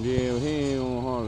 Yeah, he ain't on hard.